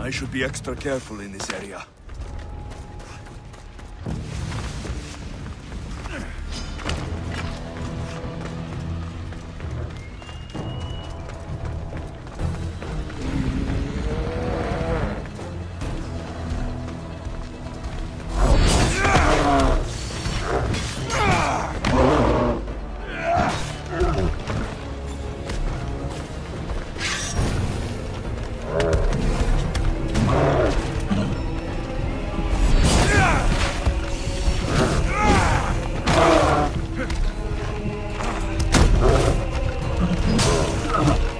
I should be extra careful in this area. Come on.